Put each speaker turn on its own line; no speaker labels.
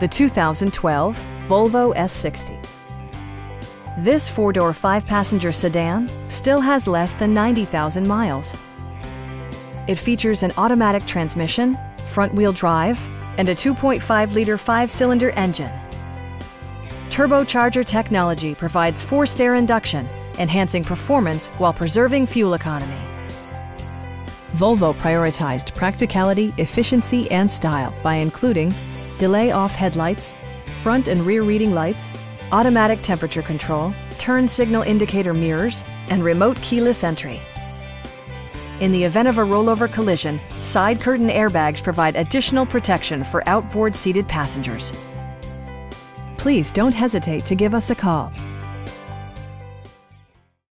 the 2012 Volvo S60. This four-door, five-passenger sedan still has less than 90,000 miles. It features an automatic transmission, front-wheel drive, and a 2.5-liter five-cylinder engine. Turbocharger technology provides forced air induction, enhancing performance while preserving fuel economy. Volvo prioritized practicality, efficiency, and style by including delay off headlights, front and rear reading lights, automatic temperature control, turn signal indicator mirrors, and remote keyless entry. In the event of a rollover collision, side curtain airbags provide additional protection for outboard seated passengers. Please don't hesitate to give us a call.